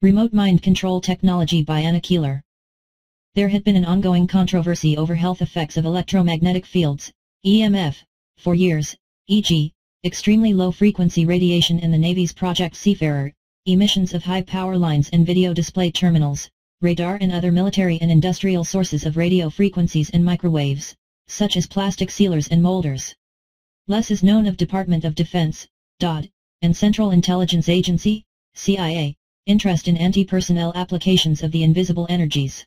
Remote Mind Control Technology by Anna Keeler. There had been an ongoing controversy over health effects of electromagnetic fields, EMF, for years, e.g., extremely low-frequency radiation in the Navy's Project Seafarer, emissions of high-power lines and video display terminals, radar and other military and industrial sources of radio frequencies and microwaves, such as plastic sealers and molders. Less is known of Department of Defense, DOD, and Central Intelligence Agency, CIA, interest in anti-personnel applications of the invisible energies.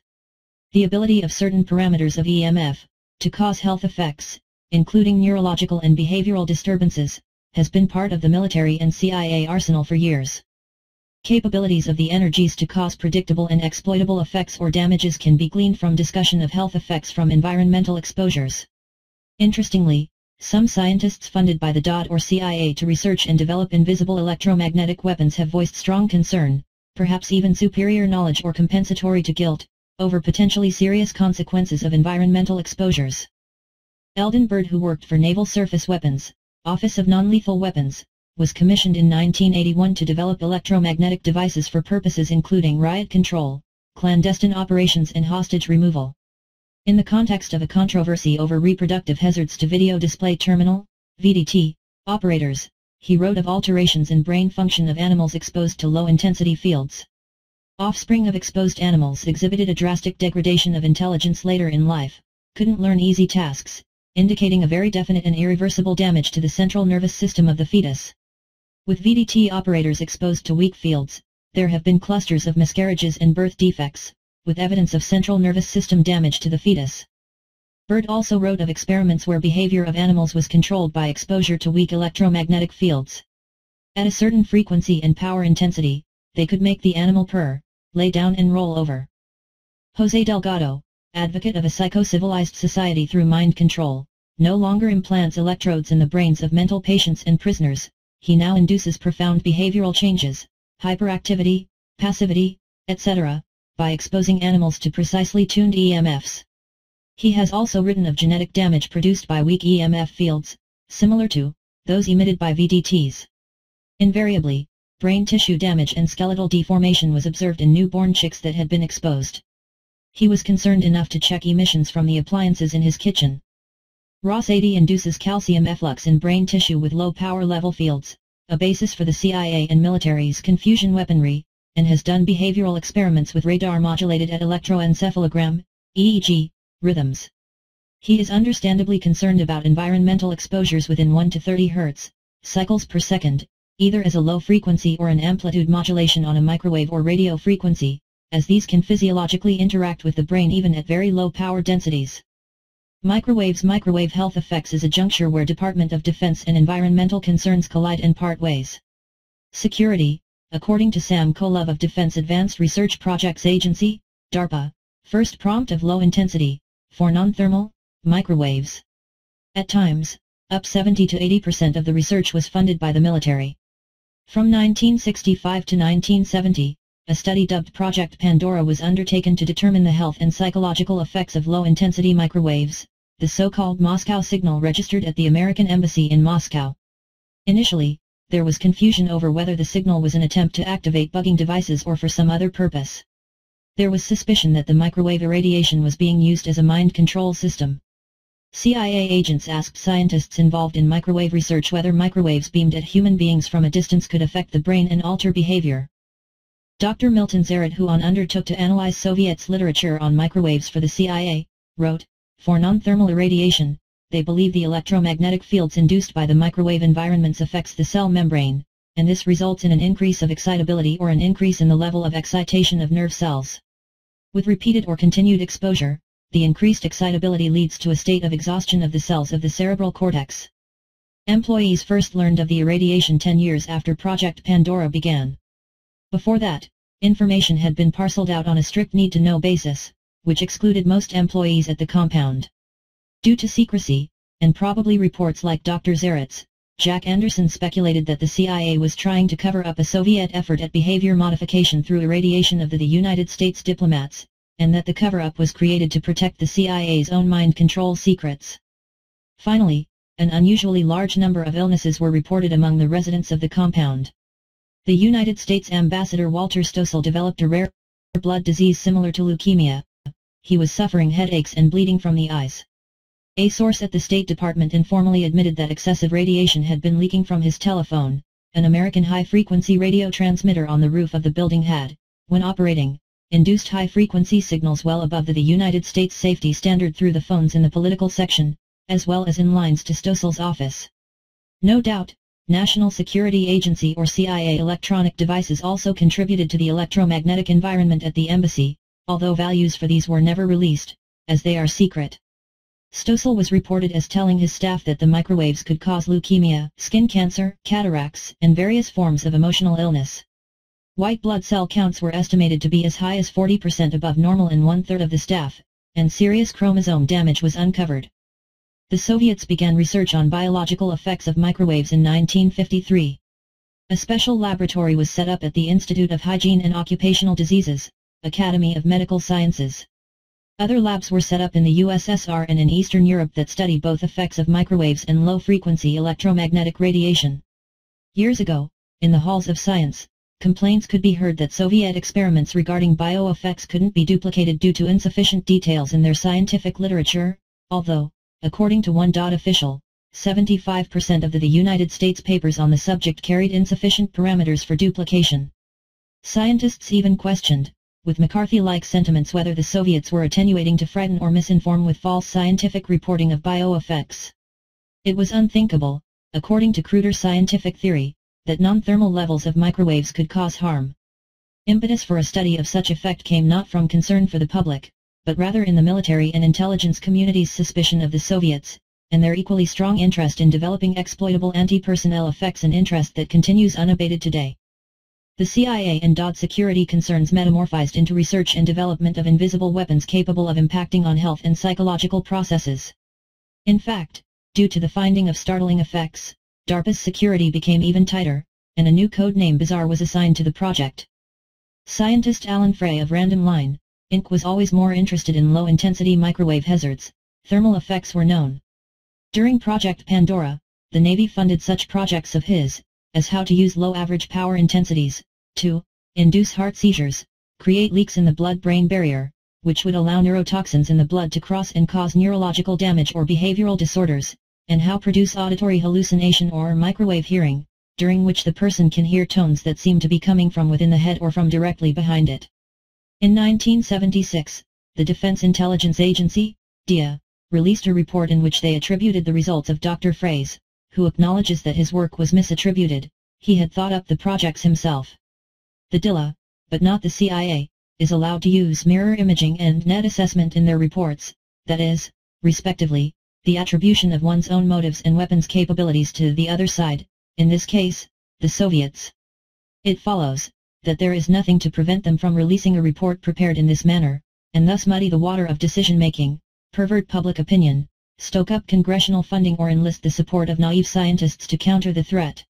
The ability of certain parameters of EMF to cause health effects, including neurological and behavioral disturbances, has been part of the military and CIA arsenal for years. Capabilities of the energies to cause predictable and exploitable effects or damages can be gleaned from discussion of health effects from environmental exposures. Interestingly, some scientists funded by the DOD or CIA to research and develop invisible electromagnetic weapons have voiced strong concern, perhaps even superior knowledge or compensatory to guilt, over potentially serious consequences of environmental exposures. Eldon Byrd who worked for Naval Surface Weapons, Office of Non-Lethal Weapons, was commissioned in 1981 to develop electromagnetic devices for purposes including riot control, clandestine operations and hostage removal. In the context of a controversy over reproductive hazards to video display terminal, VDT, operators, he wrote of alterations in brain function of animals exposed to low-intensity fields. Offspring of exposed animals exhibited a drastic degradation of intelligence later in life, couldn't learn easy tasks, indicating a very definite and irreversible damage to the central nervous system of the fetus. With VDT operators exposed to weak fields, there have been clusters of miscarriages and birth defects, with evidence of central nervous system damage to the fetus. Byrd also wrote of experiments where behavior of animals was controlled by exposure to weak electromagnetic fields. At a certain frequency and power intensity, they could make the animal purr, lay down and roll over. Jose Delgado, advocate of a psycho-civilized society through mind control, no longer implants electrodes in the brains of mental patients and prisoners, he now induces profound behavioral changes, hyperactivity, passivity, etc., by exposing animals to precisely tuned EMFs. He has also written of genetic damage produced by weak EMF fields, similar to those emitted by VDTs. Invariably, brain tissue damage and skeletal deformation was observed in newborn chicks that had been exposed. He was concerned enough to check emissions from the appliances in his kitchen. Ross Adey induces calcium efflux in brain tissue with low power level fields, a basis for the CIA and military's confusion weaponry, and has done behavioral experiments with radar modulated at electroencephalogram, EEG, rhythms. He is understandably concerned about environmental exposures within 1 to 30 Hz, cycles per second, either as a low frequency or an amplitude modulation on a microwave or radio frequency, as these can physiologically interact with the brain even at very low power densities. Microwaves Microwave health effects is a juncture where Department of Defense and environmental concerns collide and part ways. Security, according to Sam Koslov of Defense Advanced Research Projects Agency, DARPA, first prompt of low intensity, for non-thermal, microwaves. At times, up 70 to 80% of the research was funded by the military. From 1965 to 1970, a study dubbed Project Pandora was undertaken to determine the health and psychological effects of low-intensity microwaves, the so-called Moscow signal registered at the American Embassy in Moscow. Initially, there was confusion over whether the signal was an attempt to activate bugging devices or for some other purpose. There was suspicion that the microwave irradiation was being used as a mind control system. CIA agents asked scientists involved in microwave research whether microwaves beamed at human beings from a distance could affect the brain and alter behavior. Dr. Milton Zaret who on undertook to analyze Soviets' literature on microwaves for the CIA, wrote, for non-thermal irradiation, they believe the electromagnetic fields induced by the microwave environments affects the cell membrane, and this results in an increase of excitability or an increase in the level of excitation of nerve cells. With repeated or continued exposure, the increased excitability leads to a state of exhaustion of the cells of the cerebral cortex. Employees first learned of the irradiation 10 years after Project Pandora began. Before that, information had been parceled out on a strict need-to-know basis, which excluded most employees at the compound. Due to secrecy, and probably reports like Dr. Zaret's, Jack Anderson speculated that the CIA was trying to cover up a Soviet effort at behavior modification through irradiation of the, the United States diplomats, and that the cover-up was created to protect the CIA's own mind control secrets. Finally, an unusually large number of illnesses were reported among the residents of the compound. The United States Ambassador Walter Stoessel developed a rare blood disease similar to leukemia. He was suffering headaches and bleeding from the eyes. A source at the State Department informally admitted that excessive radiation had been leaking from his telephone. An American high-frequency radio transmitter on the roof of the building had, when operating, induced high-frequency signals well above the, the United States safety standard through the phones in the political section, as well as in lines to Stoessel's office. No doubt, National Security Agency or CIA electronic devices also contributed to the electromagnetic environment at the embassy, although values for these were never released, as they are secret. Stoessel was reported as telling his staff that the microwaves could cause leukemia, skin cancer, cataracts, and various forms of emotional illness. White blood cell counts were estimated to be as high as 40% above normal in one-third of the staff, and serious chromosome damage was uncovered the Soviets began research on biological effects of microwaves in 1953. A special laboratory was set up at the Institute of Hygiene and Occupational Diseases, Academy of Medical Sciences. Other labs were set up in the USSR and in Eastern Europe that study both effects of microwaves and low-frequency electromagnetic radiation. Years ago, in the halls of science, complaints could be heard that Soviet experiments regarding bioeffects couldn't be duplicated due to insufficient details in their scientific literature, although, According to one official, 75% of the United States papers on the subject carried insufficient parameters for duplication. Scientists even questioned, with McCarthy-like sentiments whether the Soviets were attenuating to frighten or misinform with false scientific reporting of bioeffects. It was unthinkable, according to cruder scientific theory, that non-thermal levels of microwaves could cause harm. Impetus for a study of such effect came not from concern for the public, but rather in the military and intelligence community's suspicion of the Soviets, and their equally strong interest in developing exploitable anti-personnel effects an interest that continues unabated today. The CIA and DOD security concerns metamorphized into research and development of invisible weapons capable of impacting on health and psychological processes. In fact, due to the finding of startling effects, DARPA's security became even tighter, and a new code name Bizarre was assigned to the project. Scientist Alan Frey of Randomline, Inc. was always more interested in low-intensity microwave hazards, thermal effects were known. During Project Pandora, the Navy funded such projects of his, as how to use low average power intensities, to induce heart seizures, create leaks in the blood-brain barrier, which would allow neurotoxins in the blood to cross and cause neurological damage or behavioral disorders, and how produce auditory hallucination or microwave hearing, during which the person can hear tones that seem to be coming from within the head or from directly behind it. In 1976, the Defense Intelligence Agency, DIA, released a report in which they attributed the results of Dr. Frey's, who acknowledges that his work was misattributed, he had thought up the projects himself. The DIA, but not the CIA, is allowed to use mirror imaging and net assessment in their reports, that is, respectively, the attribution of one's own motives and weapons capabilities to the other side, in this case, the Soviets. It follows, that there is nothing to prevent them from releasing a report prepared in this manner, and thus muddy the water of decision-making, pervert public opinion, stoke up congressional funding or enlist the support of naive scientists to counter the threat.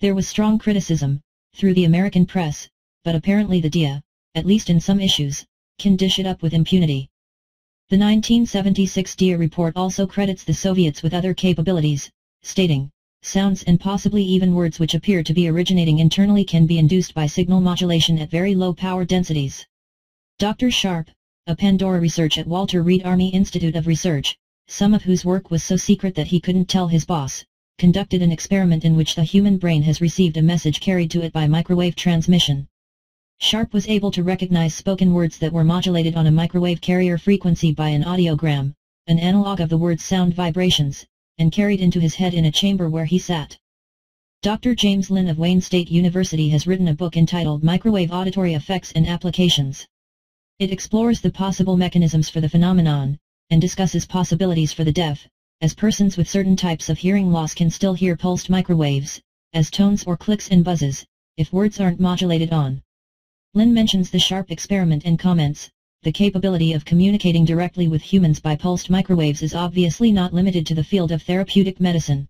There was strong criticism, through the American press, but apparently the DIA, at least in some issues, can dish it up with impunity. The 1976 DIA report also credits the Soviets with other capabilities, stating, sounds and possibly even words which appear to be originating internally can be induced by signal modulation at very low power densities. Dr. Sharp, a Pandora research at Walter Reed Army Institute of Research, some of whose work was so secret that he couldn't tell his boss, conducted an experiment in which the human brain has received a message carried to it by microwave transmission. Sharp was able to recognize spoken words that were modulated on a microwave carrier frequency by an audiogram, an analog of the word's sound vibrations, and carried into his head in a chamber where he sat. Dr. James Lin of Wayne State University has written a book entitled Microwave Auditory Effects and Applications. It explores the possible mechanisms for the phenomenon, and discusses possibilities for the deaf, as persons with certain types of hearing loss can still hear pulsed microwaves, as tones or clicks and buzzes, if words aren't modulated on. Lin mentions the sharp experiment and comments, the capability of communicating directly with humans by pulsed microwaves is obviously not limited to the field of therapeutic medicine.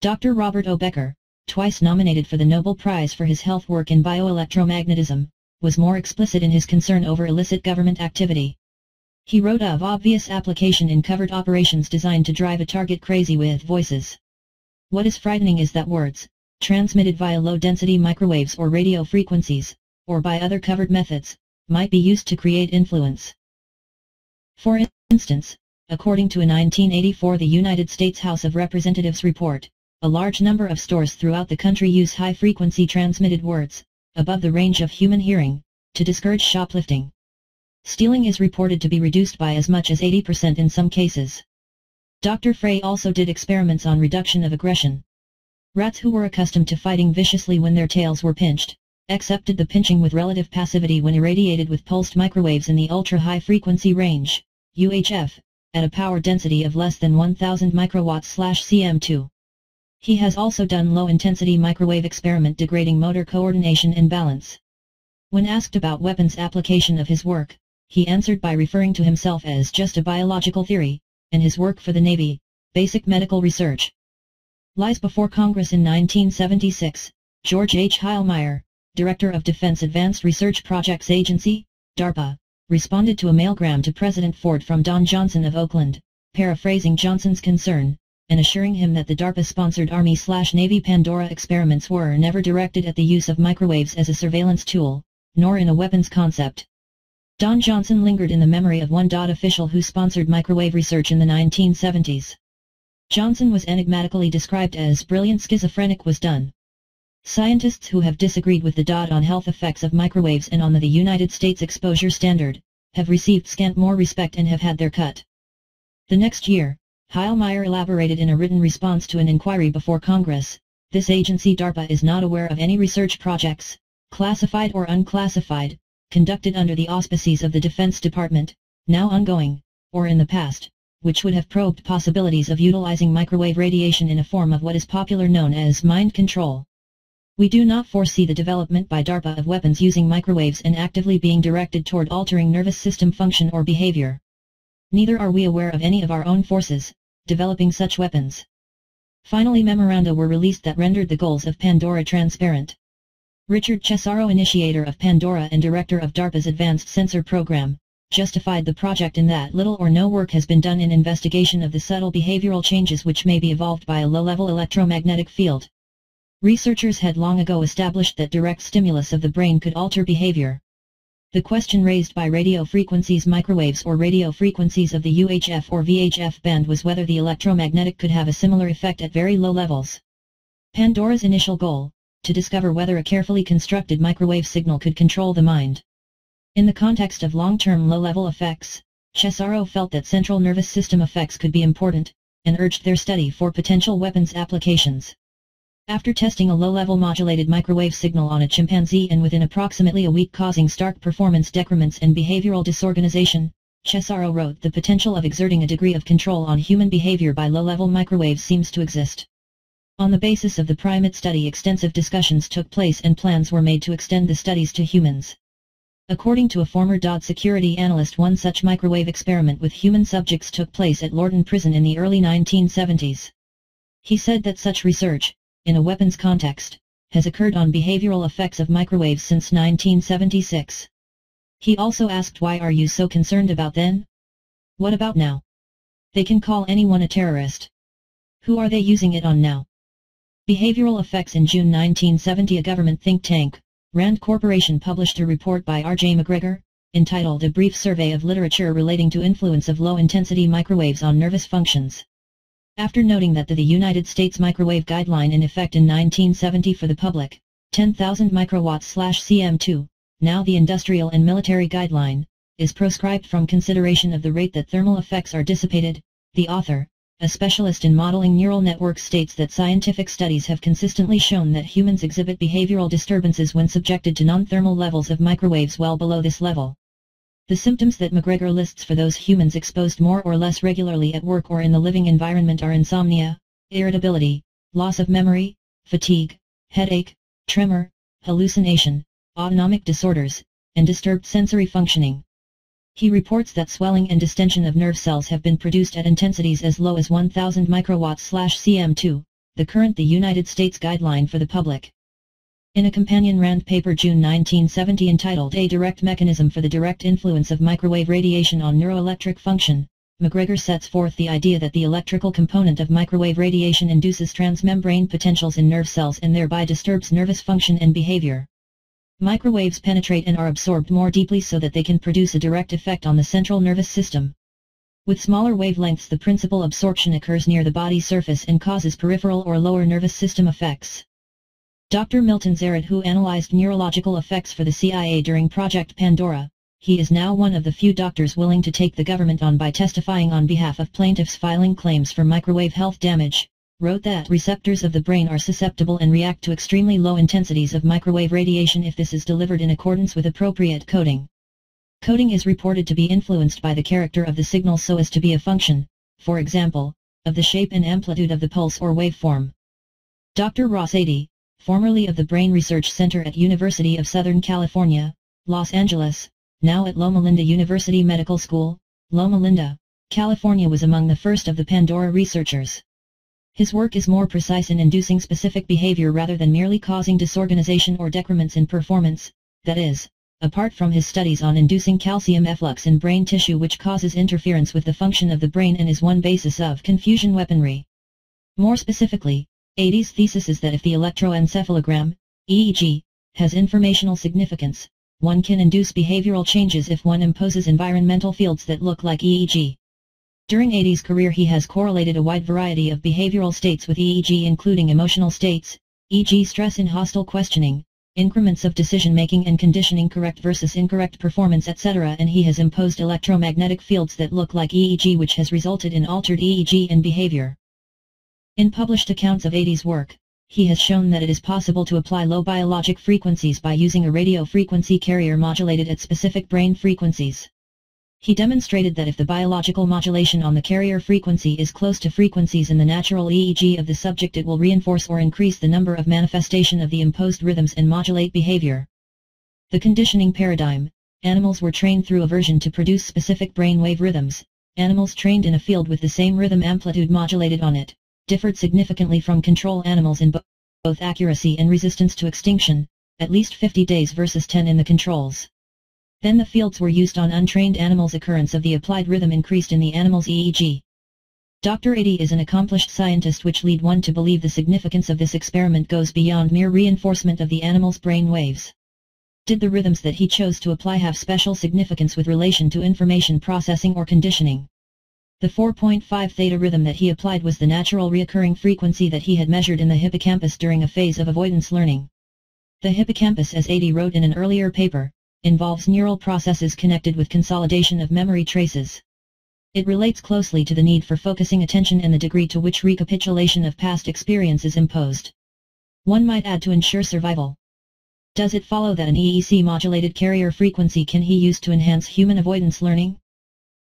Dr. Robert O. Becker, twice nominated for the Nobel Prize for his health work in bioelectromagnetism, was more explicit in his concern over illicit government activity. He wrote of obvious application in covert operations designed to drive a target crazy with voices. What is frightening is that words, transmitted via low-density microwaves or radio frequencies, or by other covered methods, might be used to create influence. For instance, according to a 1984 the United States House of Representatives report, a large number of stores throughout the country use high-frequency transmitted words, above the range of human hearing, to discourage shoplifting. Stealing is reported to be reduced by as much as 80% in some cases. Dr. Frey also did experiments on reduction of aggression. Rats who were accustomed to fighting viciously when their tails were pinched, accepted the pinching with relative passivity when irradiated with pulsed microwaves in the ultra-high frequency range, UHF, at a power density of less than 1000 microwatts/cm2. He has also done low-intensity microwave experiment degrading motor coordination and balance. When asked about weapons application of his work, he answered by referring to himself as just a biological theory, and his work for the Navy, basic medical research. Lies before Congress in 1976, George H. Heilmeier, Director of Defense Advanced Research Projects Agency, DARPA, responded to a mailgram to President Ford from Don Johnson of Oakland, paraphrasing Johnson's concern, and assuring him that the DARPA-sponsored Army-Navy Pandora experiments were never directed at the use of microwaves as a surveillance tool, nor in a weapons concept. Don Johnson lingered in the memory of one DOD official who sponsored microwave research in the 1970s. Johnson was enigmatically described as brilliant schizophrenic was done. Scientists who have disagreed with the DOD on health effects of microwaves and on the United States exposure standard, have received scant more respect and have had their cut. The next year, Heilmeier elaborated in a written response to an inquiry before Congress, this agency DARPA is not aware of any research projects, classified or unclassified, conducted under the auspices of the Defense Department, now ongoing, or in the past, which would have probed possibilities of utilizing microwave radiation in a form of what is popular known as mind control. We do not foresee the development by DARPA of weapons using microwaves and actively being directed toward altering nervous system function or behavior. Neither are we aware of any of our own forces, developing such weapons. Finally memoranda were released that rendered the goals of Pandora transparent. Richard Cesaro initiator of Pandora and director of DARPA's Advanced Sensor Program, justified the project in that little or no work has been done in investigation of the subtle behavioral changes which may be evolved by a low-level electromagnetic field. Researchers had long ago established that direct stimulus of the brain could alter behavior. The question raised by radio frequencies microwaves or radio frequencies of the UHF or VHF band was whether the electromagnetic could have a similar effect at very low levels. Pandora's initial goal, to discover whether a carefully constructed microwave signal could control the mind. In the context of long-term low-level effects, Cesaro felt that central nervous system effects could be important, and urged their study for potential weapons applications. After testing a low-level modulated microwave signal on a chimpanzee and within approximately a week causing stark performance decrements and behavioral disorganization, Cesaro wrote the potential of exerting a degree of control on human behavior by low-level microwaves seems to exist. On the basis of the primate study extensive discussions took place and plans were made to extend the studies to humans. According to a former DOD security analyst one such microwave experiment with human subjects took place at Lorton Prison in the early 1970s. He said that such research, in a weapons context, has occurred on behavioral effects of microwaves since 1976. He also asked why are you so concerned about then? What about now? They can call anyone a terrorist. Who are they using it on now? Behavioral Effects In June 1970 a government think tank, RAND Corporation published a report by R.J. MacGregor, entitled A Brief Survey of Literature Relating to Influence of Low-Intensity Microwaves on Nervous Functions. After noting that the, the United States Microwave Guideline in effect in 1970 for the public, 10,000 microwatts/cm2, now the Industrial and Military Guideline, is proscribed from consideration of the rate that thermal effects are dissipated, the author, a specialist in modeling neural networks states that scientific studies have consistently shown that humans exhibit behavioral disturbances when subjected to non-thermal levels of microwaves well below this level. The symptoms that MacGregor lists for those humans exposed more or less regularly at work or in the living environment are insomnia, irritability, loss of memory, fatigue, headache, tremor, hallucination, autonomic disorders, and disturbed sensory functioning. He reports that swelling and distension of nerve cells have been produced at intensities as low as 1000 microwatts/cm2, the current the United States guideline for the public. In a companion RAND paper June 1970 entitled A Direct Mechanism for the Direct Influence of Microwave Radiation on Neuroelectric Function, MacGregor sets forth the idea that the electrical component of microwave radiation induces transmembrane potentials in nerve cells and thereby disturbs nervous function and behavior. Microwaves penetrate and are absorbed more deeply so that they can produce a direct effect on the central nervous system. With smaller wavelengths the principal absorption occurs near the body surface and causes peripheral or lower nervous system effects. Dr. Milton Zaret who analyzed neurological effects for the CIA during Project Pandora, he is now one of the few doctors willing to take the government on by testifying on behalf of plaintiffs filing claims for microwave health damage, wrote that receptors of the brain are susceptible and react to extremely low intensities of microwave radiation if this is delivered in accordance with appropriate coding. Coding is reported to be influenced by the character of the signal so as to be a function, for example, of the shape and amplitude of the pulse or waveform. Dr. Ross Adey, formerly of the Brain Research Center at University of Southern California, Los Angeles, now at Loma Linda University Medical School, Loma Linda, California was among the first of the Pandora researchers. His work is more precise in inducing specific behavior rather than merely causing disorganization or decrements in performance, that is, apart from his studies on inducing calcium efflux in brain tissue which causes interference with the function of the brain and is one basis of confusion weaponry. More specifically, Adey's thesis is that if the electroencephalogram, EEG, has informational significance, one can induce behavioral changes if one imposes environmental fields that look like EEG. During Adey's career he has correlated a wide variety of behavioral states with EEG including emotional states, e.g. stress in hostile questioning, increments of decision-making and conditioning correct versus incorrect performance etc. and he has imposed electromagnetic fields that look like EEG which has resulted in altered EEG and behavior. In published accounts of Adey's work, he has shown that it is possible to apply low biologic frequencies by using a radio frequency carrier modulated at specific brain frequencies. He demonstrated that if the biological modulation on the carrier frequency is close to frequencies in the natural EEG of the subject it will reinforce or increase the number of manifestation of the imposed rhythms and modulate behavior. The conditioning paradigm, animals were trained through aversion to produce specific brainwave rhythms, animals trained in a field with the same rhythm amplitude modulated on it differed significantly from control animals in bo both accuracy and resistance to extinction, at least 50 days versus 10 in the controls. Then the fields were used on untrained animals occurrence of the applied rhythm increased in the animal's EEG. Dr. Adey is an accomplished scientist which lead one to believe the significance of this experiment goes beyond mere reinforcement of the animal's brain waves. Did the rhythms that he chose to apply have special significance with relation to information processing or conditioning? The 4.5 theta rhythm that he applied was the natural reoccurring frequency that he had measured in the hippocampus during a phase of avoidance learning. The hippocampus as Adey wrote in an earlier paper, involves neural processes connected with consolidation of memory traces. It relates closely to the need for focusing attention and the degree to which recapitulation of past experience is imposed. One might add to ensure survival. Does it follow that an EEG modulated carrier frequency can he use to enhance human avoidance learning?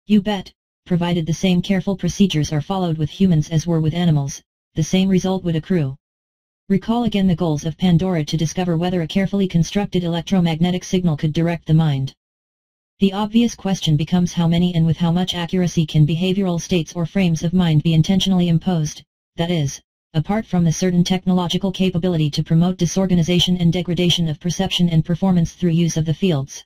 You bet provided the same careful procedures are followed with humans as were with animals, the same result would accrue. Recall again the goals of Pandora to discover whether a carefully constructed electromagnetic signal could direct the mind. The obvious question becomes how many and with how much accuracy can behavioral states or frames of mind be intentionally imposed, that is, apart from the certain technological capability to promote disorganization and degradation of perception and performance through use of the fields.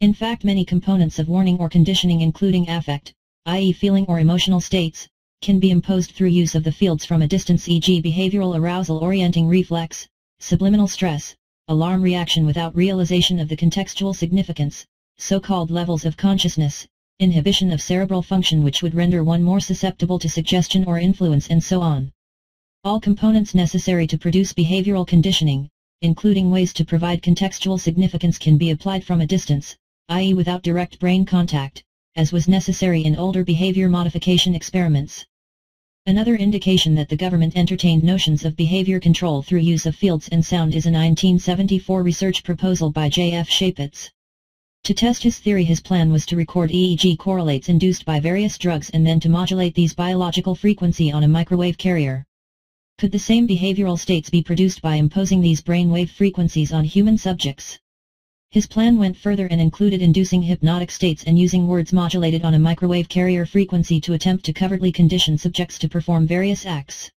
In fact many components of warning or conditioning including affect, i.e. feeling or emotional states, can be imposed through use of the fields from a distance e.g. behavioral arousal orienting reflex, subliminal stress, alarm reaction without realization of the contextual significance, so-called levels of consciousness, inhibition of cerebral function which would render one more susceptible to suggestion or influence and so on. All components necessary to produce behavioral conditioning, including ways to provide contextual significance can be applied from a distance, i.e. without direct brain contact, as was necessary in older behavior modification experiments. Another indication that the government entertained notions of behavior control through use of fields and sound is a 1974 research proposal by J. F. Schapitz. To test his theory his plan was to record EEG correlates induced by various drugs and then to modulate these biological frequency on a microwave carrier. Could the same behavioral states be produced by imposing these brainwave frequencies on human subjects? His plan went further and included inducing hypnotic states and using words modulated on a microwave carrier frequency to attempt to covertly condition subjects to perform various acts.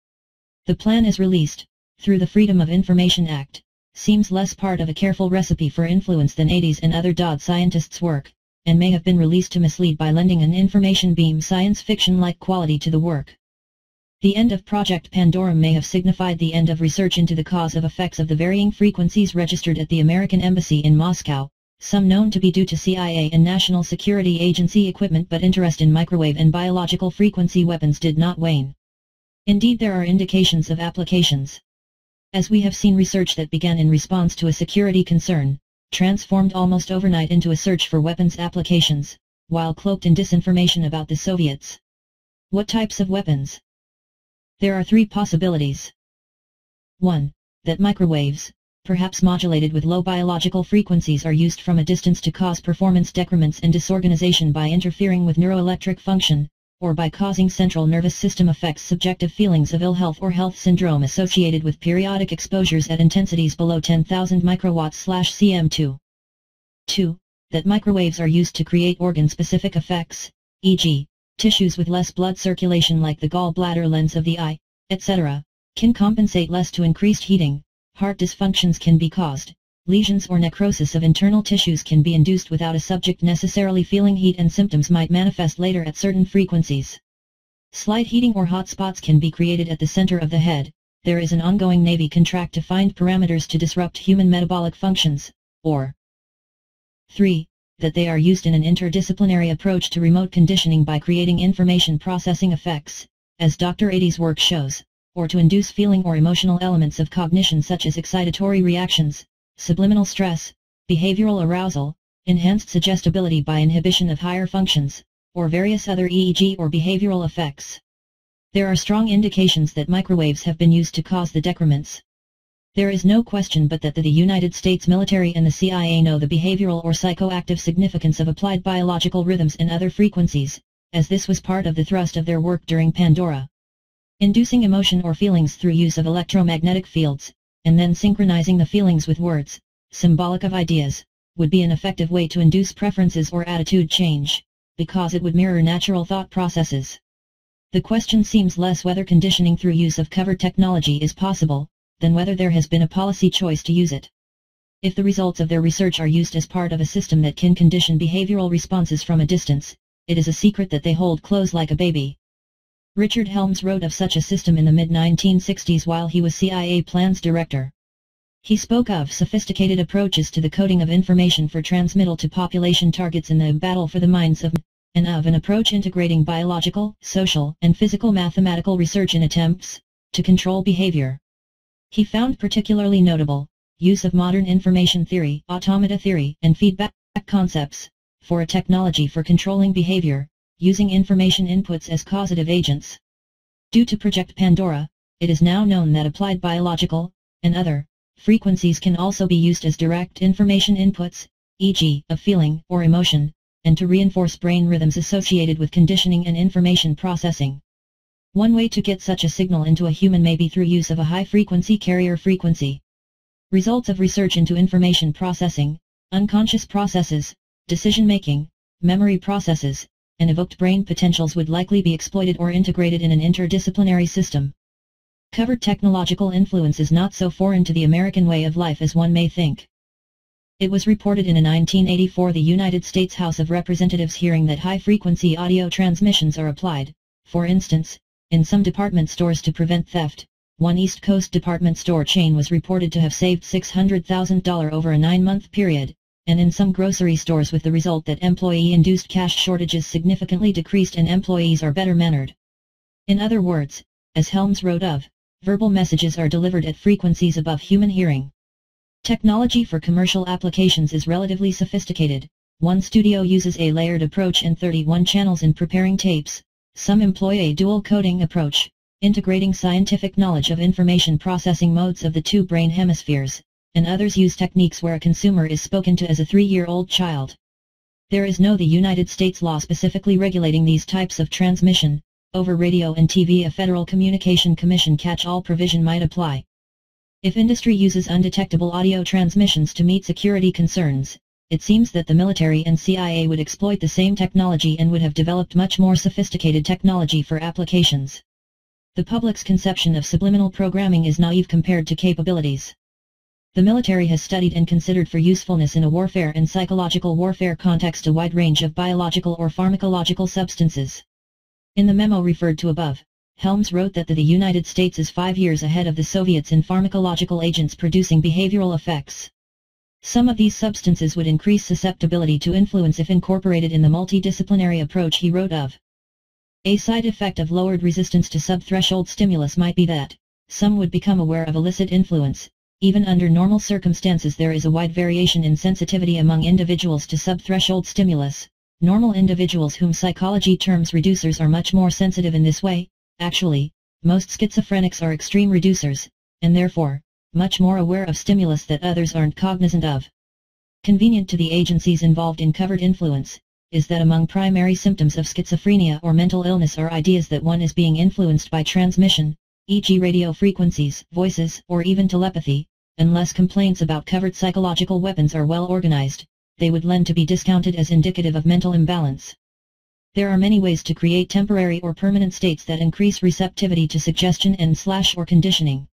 The plan is released, through the Freedom of Information Act, seems less part of a careful recipe for influence than Adey's and other DOD scientists' work, and may have been released to mislead by lending an information beam science fiction-like quality to the work. The end of Project Pandora may have signified the end of research into the cause of effects of the varying frequencies registered at the American Embassy in Moscow, some known to be due to CIA and National Security Agency equipment but interest in microwave and biological frequency weapons did not wane. Indeed there are indications of applications. As we have seen research that began in response to a security concern, transformed almost overnight into a search for weapons applications, while cloaked in disinformation about the Soviets. What types of weapons? There are three possibilities. 1. That microwaves, perhaps modulated with low biological frequencies are used from a distance to cause performance decrements and disorganization by interfering with neuroelectric function, or by causing central nervous system effects subjective feelings of ill health or health syndrome associated with periodic exposures at intensities below 10,000 microwatts/cm2. 2. That microwaves are used to create organ-specific effects, e.g., tissues with less blood circulation like the gallbladder lens of the eye, etc., can compensate less to increased heating, heart dysfunctions can be caused, lesions or necrosis of internal tissues can be induced without a subject necessarily feeling heat and symptoms might manifest later at certain frequencies. Slight heating or hot spots can be created at the center of the head, there is an ongoing Navy contract to find parameters to disrupt human metabolic functions, or 3 that they are used in an interdisciplinary approach to remote conditioning by creating information processing effects, as Dr. Adey's work shows, or to induce feeling or emotional elements of cognition such as excitatory reactions, subliminal stress, behavioral arousal, enhanced suggestibility by inhibition of higher functions, or various other EEG or behavioral effects. There are strong indications that microwaves have been used to cause the decrements, there is no question but that the, United States military and the CIA know the behavioral or psychoactive significance of applied biological rhythms and other frequencies, as this was part of the thrust of their work during Pandora. Inducing emotion or feelings through use of electromagnetic fields, and then synchronizing the feelings with words, symbolic of ideas, would be an effective way to induce preferences or attitude change, because it would mirror natural thought processes. The question seems less whether conditioning through use of covered technology is possible, than whether there has been a policy choice to use it. If the results of their research are used as part of a system that can condition behavioral responses from a distance, it is a secret that they hold close like a baby. Richard Helms wrote of such a system in the mid-1960s while he was CIA plans director. He spoke of sophisticated approaches to the coding of information for transmittal to population targets in the battle for the minds of and of an approach integrating biological, social, and physical mathematical research in attempts to control behavior. He found particularly notable, use of modern information theory, automata theory, and feedback concepts, for a technology for controlling behavior, using information inputs as causative agents. Due to Project Pandora, it is now known that applied biological, and other, frequencies can also be used as direct information inputs, e.g., a feeling or emotion, and to reinforce brain rhythms associated with conditioning and information processing. One way to get such a signal into a human may be through use of a high-frequency carrier frequency. Results of research into information processing, unconscious processes, decision-making, memory processes, and evoked brain potentials would likely be exploited or integrated in an interdisciplinary system. Covered technological influence is not so foreign to the American way of life as one may think. It was reported in a 1984 the United States House of Representatives hearing that high-frequency audio transmissions are applied, for instance, in some department stores to prevent theft. One East Coast department store chain was reported to have saved $600,000 over a nine-month period, and in some grocery stores with the result that employee-induced cash shortages significantly decreased and employees are better mannered. In other words, as Helms wrote of, verbal messages are delivered at frequencies above human hearing. Technology for commercial applications is relatively sophisticated. One studio uses a layered approach and 31 channels in preparing tapes, some employ a dual coding approach, integrating scientific knowledge of information processing modes of the two brain hemispheres, and others use techniques where a consumer is spoken to as a three-year-old child. There is no the United States law specifically regulating these types of transmission, over radio and TV a Federal Communication Commission catch-all provision might apply. If industry uses undetectable audio transmissions to meet security concerns, it seems that the military and CIA would exploit the same technology and would have developed much more sophisticated technology for applications. The public's conception of subliminal programming is naive compared to capabilities. The military has studied and considered for usefulness in a warfare and psychological warfare context a wide range of biological or pharmacological substances. In the memo referred to above, Helms wrote that the, United States is five years ahead of the Soviets in pharmacological agents producing behavioral effects. Some of these substances would increase susceptibility to influence if incorporated in the multidisciplinary approach he wrote of. A side effect of lowered resistance to subthreshold stimulus might be that, some would become aware of illicit influence, even under normal circumstances there is a wide variation in sensitivity among individuals to subthreshold stimulus. Normal individuals whom psychology terms reducers are much more sensitive in this way, actually, most schizophrenics are extreme reducers, and therefore, much more aware of stimulus that others aren't cognizant of. Convenient to the agencies involved in covered influence, is that among primary symptoms of schizophrenia or mental illness are ideas that one is being influenced by transmission, e.g. radio frequencies, voices, or even telepathy, unless complaints about covered psychological weapons are well organized, they would lend to be discounted as indicative of mental imbalance. There are many ways to create temporary or permanent states that increase receptivity to suggestion and slash or conditioning.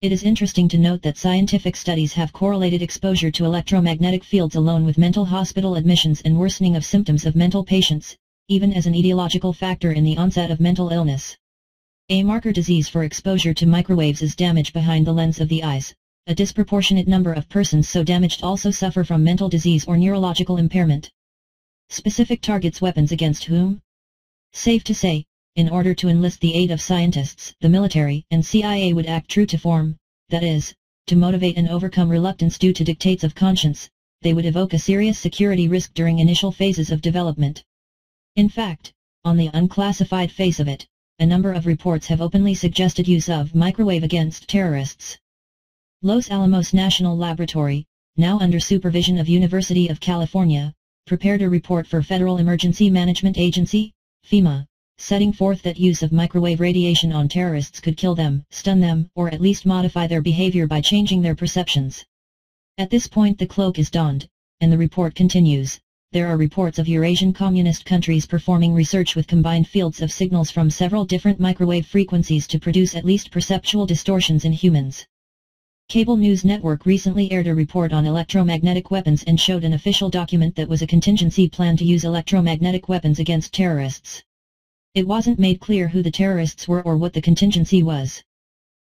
It is interesting to note that scientific studies have correlated exposure to electromagnetic fields alone with mental hospital admissions and worsening of symptoms of mental patients, even as an etiological factor in the onset of mental illness. A marker disease for exposure to microwaves is damage behind the lens of the eyes, a disproportionate number of persons so damaged also suffer from mental disease or neurological impairment. Specific targets weapons against whom? Safe to say, in order to enlist the aid of scientists, the military and CIA would act true to form, that is, to motivate and overcome reluctance due to dictates of conscience, they would evoke a serious security risk during initial phases of development. In fact, on the unclassified face of it, a number of reports have openly suggested use of microwave against terrorists. Los Alamos National Laboratory, now under supervision of University of California, prepared a report for Federal Emergency Management Agency, FEMA, setting forth that use of microwave radiation on terrorists could kill them, stun them, or at least modify their behavior by changing their perceptions. At this point the cloak is donned, and the report continues. There are reports of Eurasian communist countries performing research with combined fields of signals from several different microwave frequencies to produce at least perceptual distortions in humans. Cable News Network recently aired a report on electromagnetic weapons and showed an official document that was a contingency plan to use electromagnetic weapons against terrorists. It wasn't made clear who the terrorists were or what the contingency was.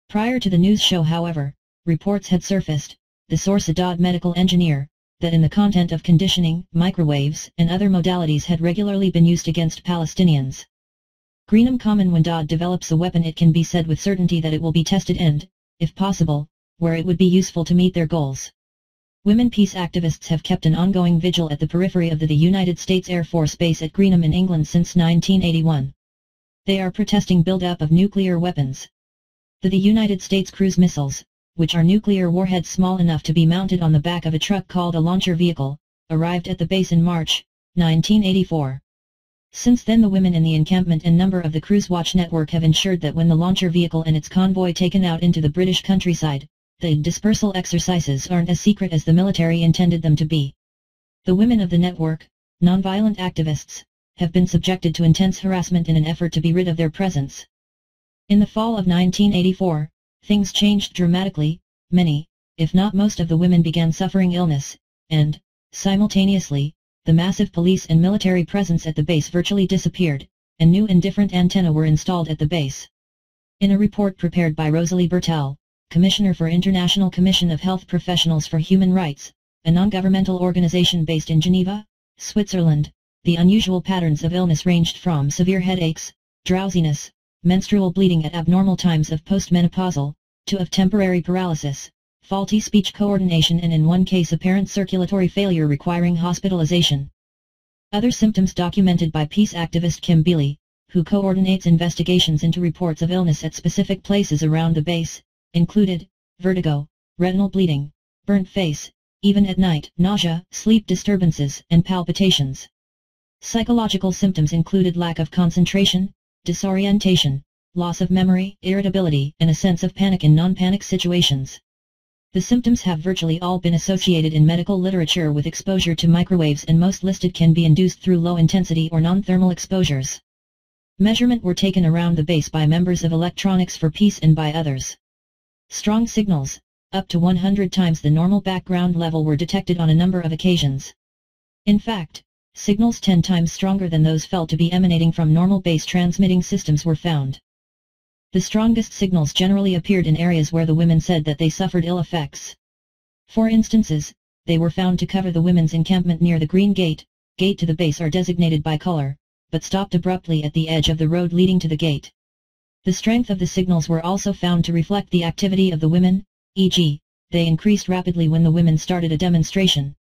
Prior to the news show however, reports had surfaced, the source a DOD medical engineer, that in the content of conditioning, microwaves, and other modalities had regularly been used against Palestinians. Greenham Common when DOD develops a weapon it can be said with certainty that it will be tested and, if possible, where it would be useful to meet their goals. Women peace activists have kept an ongoing vigil at the periphery of the, the United States Air Force Base at Greenham in England since 1981. They are protesting build-up of nuclear weapons. The, the United States cruise missiles, which are nuclear warheads small enough to be mounted on the back of a truck called a launcher vehicle, arrived at the base in March, 1984. Since then the women in the encampment and number of the Cruise Watch network have ensured that when the launcher vehicle and its convoy taken out into the British countryside, the dispersal exercises aren't as secret as the military intended them to be. The women of the network, nonviolent activists, have been subjected to intense harassment in an effort to be rid of their presence. In the fall of 1984, things changed dramatically, many, if not most of the women began suffering illness, and, simultaneously, the massive police and military presence at the base virtually disappeared, and new and different antennae were installed at the base. In a report prepared by Rosalie Bertell, Commissioner for International Commission of Health Professionals for Human Rights, a non-governmental organization based in Geneva, Switzerland. The unusual patterns of illness ranged from severe headaches, drowsiness, menstrual bleeding at abnormal times of postmenopausal, to of temporary paralysis, faulty speech coordination and in one case apparent circulatory failure requiring hospitalization. Other symptoms documented by peace activist Kim Besly, who coordinates investigations into reports of illness at specific places around the base, included vertigo, retinal bleeding, burnt face, even at night, nausea, sleep disturbances, and palpitations. Psychological symptoms included lack of concentration, disorientation, loss of memory, irritability, and a sense of panic in non-panic situations. The symptoms have virtually all been associated in medical literature with exposure to microwaves and most listed can be induced through low-intensity or non-thermal exposures. Measurement were taken around the base by members of Electronics for Peace and by others. Strong signals, up to 100 times the normal background level were detected on a number of occasions. In fact, signals 10 times stronger than those felt to be emanating from normal base transmitting systems were found. The strongest signals generally appeared in areas where the women said that they suffered ill effects. For instances, they were found to cover the women's encampment near the Green Gate, gate to the base are designated by color, but stopped abruptly at the edge of the road leading to the gate. The strength of the signals were also found to reflect the activity of the women, e.g., they increased rapidly when the women started a demonstration.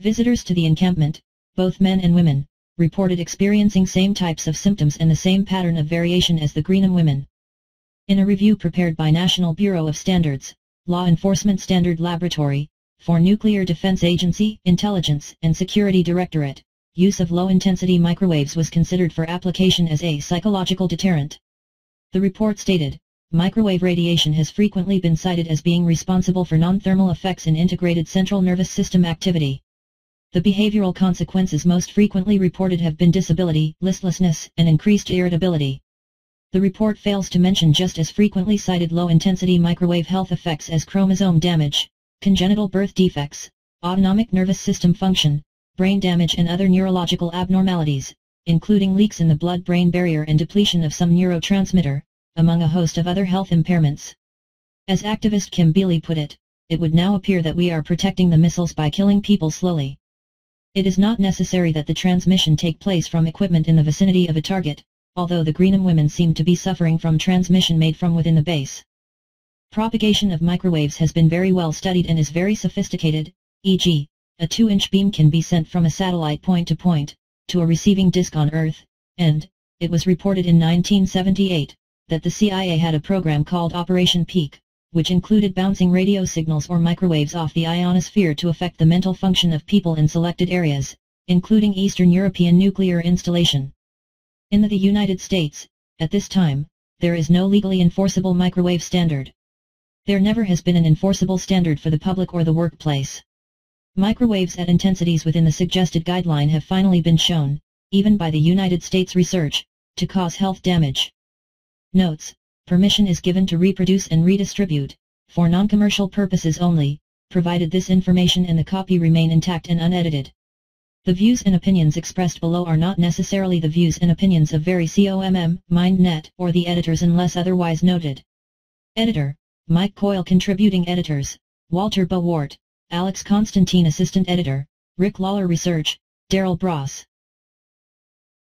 Visitors to the encampment, both men and women, reported experiencing same types of symptoms and the same pattern of variation as the Greenham women. In a review prepared by National Bureau of Standards, Law Enforcement Standard Laboratory, for Nuclear Defense Agency, Intelligence and Security Directorate, use of low-intensity microwaves was considered for application as a psychological deterrent. The report stated, microwave radiation has frequently been cited as being responsible for non-thermal effects in integrated central nervous system activity. The behavioral consequences most frequently reported have been disability, listlessness, and increased irritability. The report fails to mention just as frequently cited low-intensity microwave health effects as chromosome damage, congenital birth defects, autonomic nervous system function, brain damage and other neurological abnormalities, including leaks in the blood-brain barrier and depletion of some neurotransmitter, among a host of other health impairments. As activist Kim Besly put it, it would now appear that we are protecting the missiles by killing people slowly. It is not necessary that the transmission take place from equipment in the vicinity of a target, although the Greenham women seem to be suffering from transmission made from within the base. Propagation of microwaves has been very well studied and is very sophisticated, e.g., a 2-inch beam can be sent from a satellite point to point, to a receiving disk on Earth, and, it was reported in 1978, that the CIA had a program called Operation Peak, which included bouncing radio signals or microwaves off the ionosphere to affect the mental function of people in selected areas, including Eastern European nuclear installation. In the United States, at this time, there is no legally enforceable microwave standard. There never has been an enforceable standard for the public or the workplace. Microwaves at intensities within the suggested guideline have finally been shown, even by the United States research, to cause health damage. Notes permission is given to reproduce and redistribute, for non-commercial purposes only, provided this information and the copy remain intact and unedited. The views and opinions expressed below are not necessarily the views and opinions of Very COMM, MindNet, or the editors unless otherwise noted. Editor, Mike Coyle Contributing Editors, Walter Bowart, Alex Constantine Assistant Editor, Rick Lawler Research, Daryl Bross.